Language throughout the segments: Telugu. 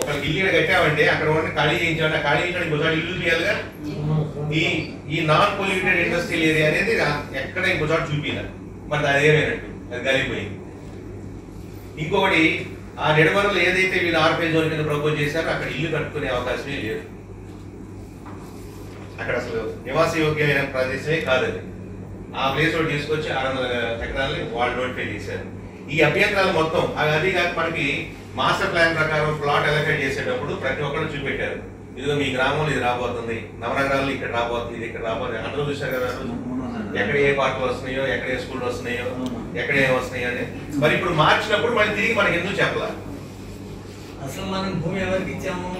ఒక ఇల్లు కట్టామంటే అక్కడ ఉండి ఖాళీ చేయించామంటే ఆ ఖాళీ చేయించడానికి గుజరాత్ ఇల్లు తీయాలిగా ఈ ఈ నాన్ పొల్యూటెడ్ ఇండస్ట్రియల్ ఏరియా అనేది ఎక్కడ గుజరాత్ చూపించాలి. మరి అది ఏమైనట్టు? అది గాలిపోయింది. ఇంకొకటి ఆ నిడమరలు ఏదైతే వీళ్ళు ఆర్పే జోన్ కింద ప్రపోజ్ చేశారో అక్కడ ఇల్లు కట్టుకునే అవకాశమే లేదు. అక్కడ అసలు నివాస యోగ్యమైన ప్రదేశమే కాదు ఆ ప్లేస్లో తీసుకొచ్చి ఆరు వందల ఎకరాలని వాళ్ళు నోటిఫై చేశారు. ఈ అభ్యంతరాలు మొత్తం అది కాక మనకి మాస్టర్ ప్లాన్ ప్రకారం ప్లాట్ అలొకేట్ చేసేటప్పుడు ప్రతి ఒక్కరు చూపెట్టారు. ఇదిగో మీ గ్రామంలో ఇది రాబోతుంది నవనగరాల్లో ఇక్కడ రాబోతుంది ఇది ఇక్కడ రాబోతుంది. అందరూ చూశారు కదా. ఎక్కడ ఏ పార్కులు వస్తున్నాయో ఎక్కడ ఏ స్కూల్ వస్తున్నాయో ఎక్కడ ఏం వస్తున్నాయో అని. మరి ఇప్పుడు మార్చినప్పుడు మళ్ళీ తిరిగి మనకి ఎందుకు చెప్పాల? అసలు మనం భూమి ఎవరికి ఇచ్చాము.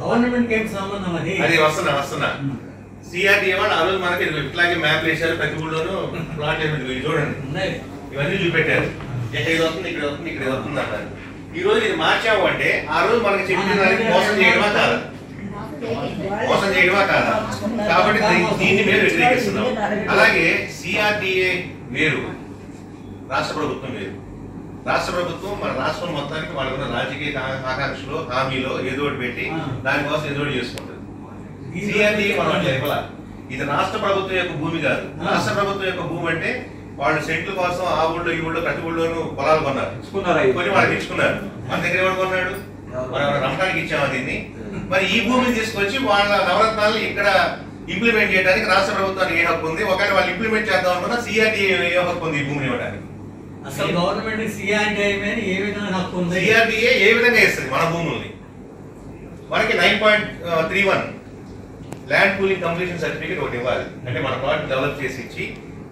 గవర్నమెంట్ ఏం సంబంధం అది? అది వస్తున్నా వస్తున్నా. సిఆర్డీ వాళ్ళు? ఆ రోజు మనకి ఇట్లాగే మ్యాప్ వేశారు ప్రతి ఊళ్ళోనూ. ప్లాట్ చూడండి. ఇవన్నీ చూపెట్టారు. ఎక్కడ ఇది వస్తుంది ఇక్కడ వస్తుంది ఇక్కడ వస్తుంది అన్నారు ఈ రోజు ఇది మార్చాము అంటే ఆ రోజు మనకి చెప్పిన దానికి మోసం చేయడమా కాదా? మోసం చేయడమా కాదా? కాబట్టి దీన్ని మేము వ్యతిరేకిస్తున్నాం. అలాగే సిఆర్డిఏ వేరు రాష్ట్ర ప్రభుత్వం వేరు. రాష్ట్ర ప్రభుత్వం మన రాష్ట్రం మొత్తానికి వాళ్ళకున్న రాజకీయ ఆకాంక్షలో హామీలో ఏదో ఒకటి పెట్టి దానికోసం ఏదో ఒకటి చేసుకుంటుంది. సిఆర్డీఏ మనం ఇది రాష్ట్ర ప్రభుత్వం యొక్క భూమి కాదు. రాష్ట్ర ప్రభుత్వం యొక్క భూమి అంటే వాళ్ళు సెంట్ల కోసం ఆ ఊళ్ళో ఈ ఊళ్ళో ప్రతి ఊళ్ళోనూ పొలాలు కొన్నారు? కొన్ని వాళ్ళకి ఇచ్చుకున్నారు. మన దగ్గర ఎవరు కొన్నాడు? మనం రమణానికి ఇచ్చామా దీన్ని? మరి ఈ భూమిని తీసుకొచ్చి వాళ్ళ నవరత్నాలను ఇక్కడ ఇంప్లిమెంట్ చేయడానికి రాష్ట్ర ప్రభుత్వానికి ఏ హక్కు ఉంది? ఒకవేళ వాళ్ళు ఇంప్లిమెంట్ చేద్దాం అనుకున్నా సిఆర్డీఏ ఏ హక్కు ఉంది ఈ భూమిని ఇవ్వడానికి అసలు గవర్నమెంట్ సిఆర్డీ మీద ఏ విధంగా హక్కు ఉంది? సిఆర్డీఏ ఏ విధంగా ఇస్తుంది మన భూముల్ని? మనకి nine point three one land pooling completion certificate ఒకటి ఇవ్వాలి. అంటే మన ప్లాట్ డెవలప్ చేసి ఇచ్చి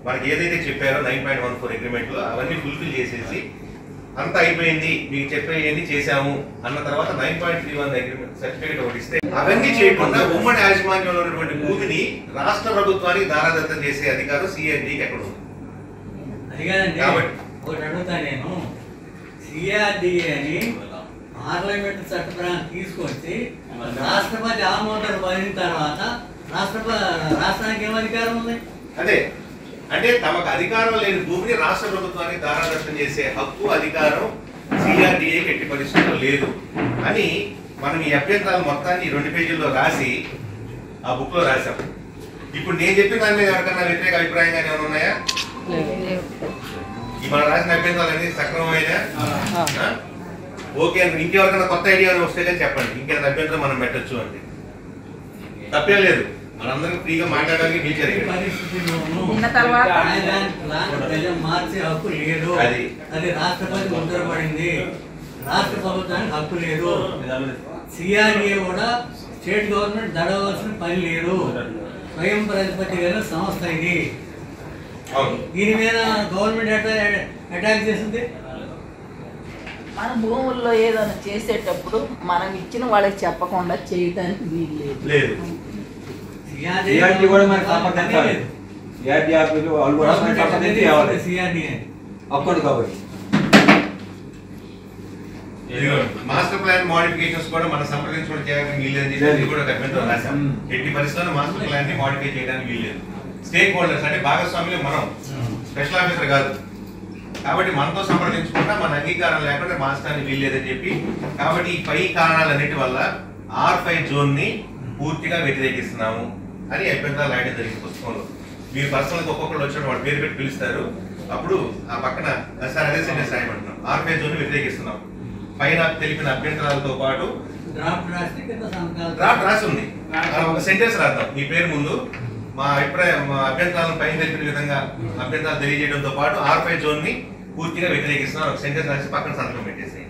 మనకి ఏదైతే చెప్పారో నైన్ పాయింట్ వన్ ఫోర్ అగ్రిమెంట్లో అవన్నీ ఫుల్ఫిల్ చేసేసి అంతా అయిపోయింది మీకు చెప్పేవన్నీ చేశాము అన్న తర్వాత nine point three one agreement certificate ఒకటి ఇస్తే అవన్నీ చేయకుండా ఉమ్మడి యాజమాన్యంలో ఉన్నటువంటి భూమిని రాష్ట్ర ప్రభుత్వానికి దారాదత్తం చేసే అధికారం సిఎన్డీకి ఎక్కడ ఉంది? ఒకటి అడుగుతా నేను. సిఆర్డిఏ అని పార్లమెంట్ చట్టప్రకారం తీసుకొచ్చి రాష్ట్రపతి ఆమోదం పొందిన తర్వాత రాష్ట్రపతి రాష్ట్రానికి ఏం అధికారం ఉంది? అదే. అంటే తమకు అధికారం లేని భూమిని రాష్ట్ర ప్రభుత్వానికి దారాదర్శనం చేసే హక్కు అధికారం సిఆర్డిఏ ఎట్టి పరిస్థితుల్లో లేదు అని మనం ఈ అభ్యంతరాలు మొత్తాన్ని రెండు పేజీల్లో రాసి ఆ బుక్లో రాశాం. ఇప్పుడు నేను చెప్పిన దాని మీద ఎవరికన్నా వ్యతిరేక అభిప్రాయంగా ఏమైనా ఉన్నాయా? మనం రాసిన అభ్యంతరాలు అనేది సక్రమమైన ఓకే అని ఇంకెవరికైనా కొత్త ఐడియా వస్తే కానీ చెప్పండి. ఇంకేమైనా అభ్యంతరం మనం పెట్టొచ్చు అంటే. తప్పేం లేదు. మనందరం ఫ్రీగా మాట్లాడడానికి ఉన్న తర్వాత మార్చే హక్కు లేదు. అది. అది రాష్ట్రపతి ముద్రపడింది. రాష్ట్ర ప్రభుత్వానికి హక్కు లేదు. సిఆర్ఏ కూడా స్టేట్ గవర్నమెంట్ దడవలసిన పని లేదు. స్వయం ప్రతిపత్తి గల సంస్థ ఇది. దీని మీద గవర్నమెంట్ అటాక్ చేసింది? మన భూముల్లో ఏదైనా చేసేటప్పుడు మనం ఇచ్చిన వాళ్ళకి చెప్పకుండా చేయడానికి వీలు లేదు. లేదు సిఆర్టీ కూడా మనకి సంపర్కించాలి సిఆర్టీ ఆఫీసులు వాళ్ళు కూడా మనకి సంపర్కించి ఇవ్వాలి సిఆర్డీఏ అప్పుడు కాబట్టి. ఇదిగోండి. మాస్టర్ ప్లాన్ మోడిఫికేషన్స్ కూడా మనం సంప్రదించుకోవడం చేయడానికి వీల్లేదు కూడా అభ్యంతరం రాశాం. ఎట్టి పరిస్థితుల్లో మాస్టర్ ప్లాన్ని మోడిఫై చేయడానికి వీల్లేదు. స్టేక్ హోల్డర్స్ అంటే భాగస్వాములు మనం. స్పెషల్ ఆఫీసర్ కాదు. కాబట్టి మనతో సంప్రదించకుండా మన అంగీకారం లేకుండా మాస్టర్ని వీల్లేదని చెప్పి కాబట్టి ఈ పై కారణాలన్నిటి వల్ల ఆర్ ఫైవ్ జోన్ని పూర్తిగా వ్యతిరేకిస్తున్నాము. అని అభ్యంతరాలు రాయడం జరిగింది పుస్తకంలో. మీరు పర్సనల్ ఒక్కొక్కరు వచ్చిన వాళ్ళు పేరు పెట్టి పిలుస్తారు. అప్పుడు ఆ పక్కన సార్ అదే సెంటెన్స్ రాయమంటున్నాం. ఆర్ ఫైవ్ జోన్ వ్యతిరేకిస్తున్నాం. పైన తెలిపిన అభ్యంతరాలతో పాటు డ్రాఫ్ట్ రాసి ఉంది ఒక సెంటెన్స్ రాద్దాం. మీ పేరు ముందు మా అభిప్రాయం మా అభ్యంతరాలను పైన తెలిపిన విధంగా అభ్యంతరాలు తెలియజేయడంతో పాటు ఆర్ ఫైవ్ జోన్ని పూర్తిగా వ్యతిరేకిస్తున్నాం. ఒక సెంటెన్స్ రాసి పక్కన సంతకం పెట్టేసి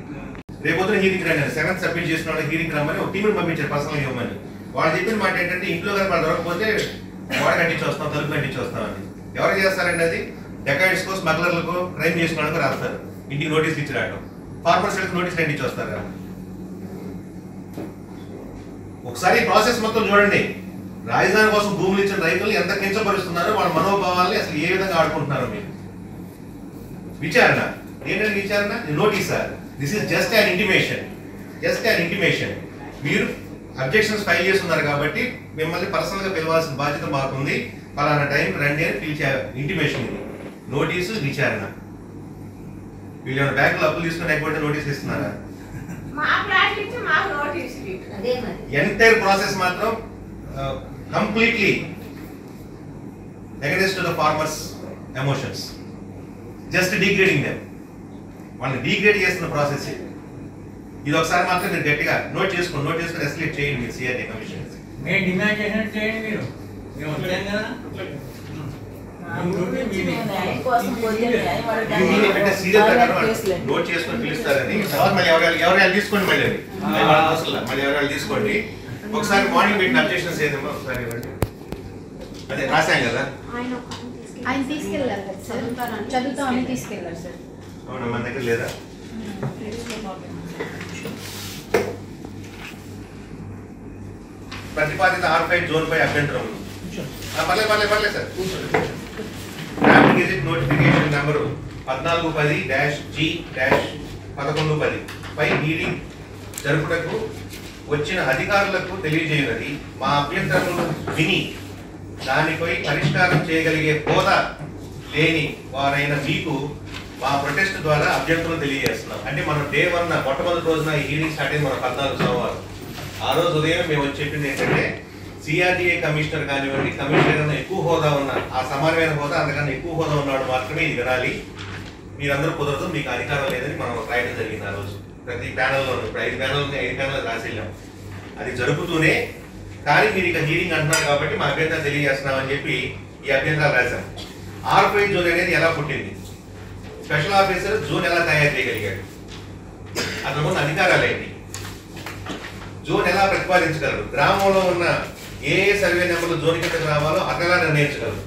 రేపు పొద్దున హీరింగ్ రండి. సెవెంత్ సబ్మిట్ చేసిన వాళ్ళు హీరింగ్ రమ్మని ఒక టీం పంపించారు. పర్సనల్ ఇవ్వమని. వాళ్ళు చెప్పిన మాట ఏంటంటే ఇంట్లో కనుక వాళ్ళు దొరకకపోతే గోడ కట్టించి వస్తాం తలుపు కట్టించి వస్తామని ఎవరు చేస్తారండి అది? డెకాయిడ్స్కో స్మగ్లర్లకు క్రైమ్ చేసిన వాళ్ళకి రాస్తారు. ఇంటికి నోటీస్ ఇచ్చి రావడం ఫార్మర్స్ నోటీస్ కంటించి వస్తారు ఒకసారి ప్రాసెస్ మొత్తం చూడండి. రాజధాని కోసం భూములు ఇచ్చిన రైతులు ఎంత కించపరుస్తున్నారో వాళ్ళ మనోభావాల్ని అసలు ఏ విధంగా ఆడుకుంటున్నారో మీరు. విచారణ. ఏంటంటే విచారణ? Notice? Sir this is just an intimation just an intimation మీరు అబ్జెక్షన్స్ ఫైల్ చేస్తున్నారు కాబట్టి మిమ్మల్ని పర్సనల్గా పిలవాల్సిన బాధ్యత మాకుంది. పలానా టైం రండి అని పిలిచే ఇంటిమేషన్ ఇది. నోటీసు విచారణ. వీళ్ళు ఏమైనా బ్యాంకులో అప్పులు తీసుకుని లేకపోతే నోటీస్ ఇస్తున్నారా? అదే మరి. ఎంటైర్ ప్రాసెస్ మాత్రం completely against the farmers emotions just degrading them వాళ్ళని డిగ్రేడ్ చేస్తున్న ప్రాసెస్ ఇది ఒకసారి మాత్రం మీరు గట్టిగా నోట్ చేసుకోండి నోట్ చేసుకుని ఎస్లేట్ చేయండి మీరు సిఆర్టీ కమిషన్ మేము డిమాండ్ చేసినట్టు చేయండి మీరు. మేము వచ్చాం కదా. నోట్ చేసుకొని పిలుస్తారని. తర్వాత మళ్ళీ ఎవరు ఎవరు తీసుకోండి మళ్ళీ. మళ్ళీ ఎవరు తీసుకోండి. ఒకసారి మార్నింగ్ పెట్టిన అబ్జెక్షన్స్ ఏదమ్మా ఒకసారి ఇవ్వండి. అదే రాశాం కదా. ఆయన తీసుకెళ్ళారు. సార్. అవునా మన దగ్గర లేదా? ప్రతిపాదిత ఆర్ ఫైవ్ జోన్ పై అభ్యంతరం పర్లేదు పర్లేదు పర్లేదు సార్. కూర్చోండి డ్రాఫ్ట్ గెజెట్ నోటిఫికేషన్ నెంబరు పద్నాలుగు పది డాష్ జీ డాష్ పదకొండు పది. పై మీటింగ్ జరుపుటకు వచ్చిన అధికారులకు తెలియజేయనది మా అభ్యంతరములు విని దానిపై పరిష్కారం చేయగలిగే హోదా లేని వారైన మీకు మా ప్రొటెస్ట్ ద్వారా అభ్యంతరం తెలియజేస్తున్నాం. అంటే మనం డే వన్ మొట్టమొదటి రోజున ఈ హీరింగ్ స్టార్ట్ అయింది మన పద్నాలుగు సోమవారం. ఆ రోజు ఉదయం మేము చెప్పింది ఏంటంటే సిఆర్డీఏ కమిషనర్ కానివ్వండి కమిషనర్ కన్నా ఎక్కువ హోదా ఉన్న ఆ సమానమైన హోదా అంతకన్నా ఎక్కువ హోదా ఉన్నాడు మాత్రమే ఇది వినాలి. మీరందరూ కుదరదు మీకు అధికారం లేదని మనం రాయడం జరిగింది ఆ రోజు. ప్రతి ప్యానల్లో ఇప్పుడు ఐదు ప్యానల్ ఐదు ప్యానల్ రాసి వెళ్ళాం అది జరుపుతూనే కానీ మీరు ఇక హీరింగ్ అంటున్నారు కాబట్టి మా అభ్యంతరం తెలియజేస్తున్నామని చెప్పి ఈ అభ్యంతరాలు రాశాం. ఆర్ఫై జోన్ అనేది ఎలా పుట్టింది? స్పెషల్ ఆఫీసర్ జోన్ ఎలా తయారు చేయగలిగాడు? అతను ఉన్న అధికారాలు ఏంటి? జోన్ ఎలా ప్రతిపాదించగలరు? గ్రామంలో ఉన్న ఏ ఏ సర్వే నెంబర్లు జోన్ కిందకి రావాలో అట్లా నిర్ణయించగలరు.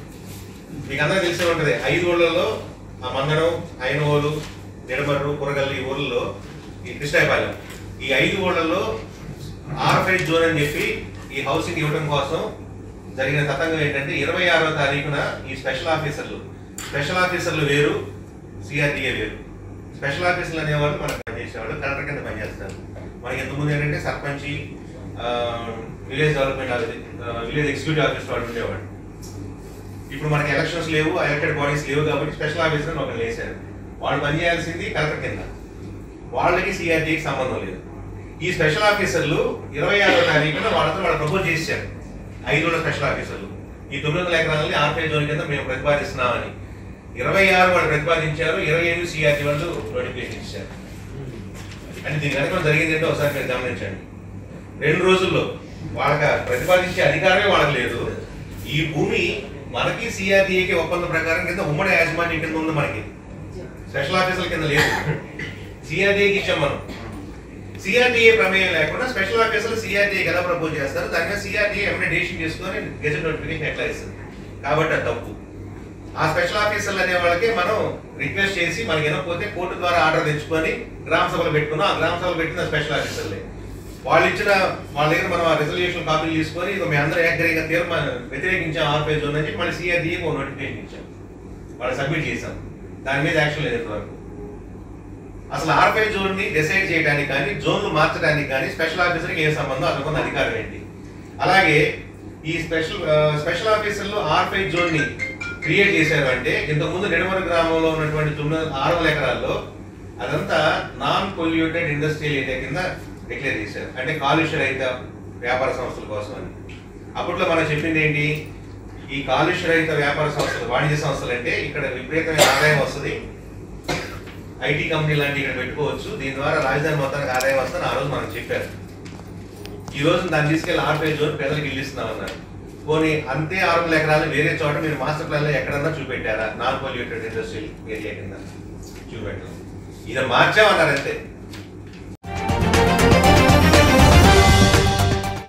మీకు అందరూ తెలిసే ఉంటుంది ఐదు ఊళ్ళలో ఆ మందడం ఐనోలు నిడమర్రు కురగల్లు ఈ ఊళ్ళలో ఈ కృష్ణాయపాలెం. ఈ ఐదు ఊళ్ళలో ఆర్ఫై జోన్ అని చెప్పి ఈ హౌసింగ్ ఇవ్వడం కోసం జరిగిన తతంగం ఏంటంటే ఇరవై ఆరో తారీఖున ఈ స్పెషల్ ఆఫీసర్లు స్పెషల్ ఆఫీసర్లు వేరు సిఆర్డిఏ వేరు. స్పెషల్ ఆఫీసర్లు అనేవాళ్ళు మనకు పనిచేసేవాళ్ళు కలెక్టర్ కింద పనిచేస్తారు. మనకి ఎంతమంది ఏంటంటే సర్పంచి village development office village executive office వాళ్ళు ఉండేవాడు ఇప్పుడు మనకి ఎలక్షన్స్ లేవు ఎలక్టెడ్ బాడీస్ లేవు కాబట్టి స్పెషల్ ఆఫీసర్ ఒకరు వేశారు. వాళ్ళు పనిచేయాల్సింది కలెక్టర్ కింద. వాళ్ళకి సిఆర్టీకి సంబంధం లేదు. ఈ స్పెషల్ ఆఫీసర్లు ఇరవై ఆరో తారీఖున వాళ్ళతో వాళ్ళు ప్రపోజ్ చేశారు ఐదు స్పెషల్ ఆఫీసర్లు ఈ తొమ్మిది వందల ఎకరాలని ఆర్పై జోన్ కింద మేము ప్రతిపాదిస్తున్నామని. ఇరవై ఆరు వాళ్ళు ప్రతిపాదించారు ఇరవై ఐదు సిఆర్టీ వాళ్ళు నోటిఫికేషన్ ఇచ్చారు. అంటే దీని వెనక జరిగింది ఏంటో ఒకసారి మీరు గమనించండి. రెండు రోజుల్లో వాళ్ళకి ప్రతిపాదించే అధికారమే వాళ్ళకి లేదు. ఈ భూమి మనకి సిఆర్డీఏకి ఒప్పందం ప్రకారం కింద ఉమ్మడి యాజమాన్యం కింద ఉంది మనకి. స్పెషల్ ఆఫీసర్ల కింద లేదు. సిఆర్డీఏకి ఇచ్చాం మనం. సిఆర్డీఏ ప్రమేయం లేకుండా స్పెషల్ ఆఫీసర్లు సిఆర్డీఏకి ఎలా ప్రపోజ్ చేస్తారు. దాని మీద సిఆర్డీఏ ఏమైనా డెసిషన్ చేసుకొని గెజెట్ నోటిఫికేషన్ ఎట్లా ఇస్తుంది? కాబట్టి అది తప్పు. ఆ స్పెషల్ ఆఫీసర్లు అనే వాళ్ళకి మనం రిక్వెస్ట్ చేసి మనకి వినకపోతే కోర్టు ద్వారా ఆర్డర్ తెచ్చుకొని గ్రామ సభలు పెట్టుకున్నాం. ఆ గ్రామ సభలు పెట్టిన స్పెషల్ ఆఫీసర్లే. వాళ్ళు ఇచ్చిన వాళ్ళ దగ్గర మనం ఆ రిజల్యూషన్ కాపీలు తీసుకొని ఇక మీ అందరూ ఏకగ్రీయంగా తీర్మానం వ్యతిరేకించాం ఆర్పేజ్ ఉందని అని చెప్పి మళ్ళీ సిఆర్డీఏ ఒక నోటిఫికేషన్ ఇచ్చాం. వాళ్ళు సబ్మిట్ చేశాం. దాని మీద యాక్షన్ లేదు ఇంతవరకు. అసలు ఆర్పై జోన్ని డిసైడ్ చేయడానికి కానీ జోన్లు మార్చడానికి కానీ స్పెషల్ ఆఫీసర్కి ఏ సంబంధం? అతనికి అధికారం ఏంటి? అలాగే ఈ స్పెషల్ స్పెషల్ ఆఫీసర్లు ఆర్పై జోన్ని క్రియేట్ చేశారు అంటే ఇంతకు నిడమర గ్రామంలో ఉన్నటువంటి తొమ్మిది ఆరు వందల ఎకరాల్లో అదంతా నాన్ పొల్యూటెడ్ ఇండస్ట్రియల్ ఏరియా కింద డిక్లేర్ చేశారు. అంటే కాలుష్య రహిత వ్యాపార సంస్థల కోసం అని. అప్పట్లో మనం చెప్పింది ఏంటి? ఈ కాలుష్య రహిత వ్యాపార సంస్థలు వాణిజ్య సంస్థలు అంటే ఇక్కడ విపరీతమైన ఆదాయం వస్తుంది. ఐటీ కంపెనీ లాంటి ఇక్కడ పెట్టుకోవచ్చు. దీని ద్వారా రాజధాని మొత్తానికి ఆదాయం వస్తుందని ఆ రోజు మనం చెప్పారు. ఈ రోజు దాన్ని తీసుకెళ్ళి ఆర్పై జోన్ పేదలకు ఇల్లు ఇస్తున్నామన్నారు. పోనీ అంతే ఆరు వందల ఎకరాలు వేరే చోట మీరు మాస్టర్ ప్లాన్లో ఎక్కడన్నా చూపెట్టారా? నాన్ పొల్యూటెడ్ ఇండస్ట్రియల్ ఏరియా కింద చూపెట్టారు ఇది మార్చామన్నారు అంతే.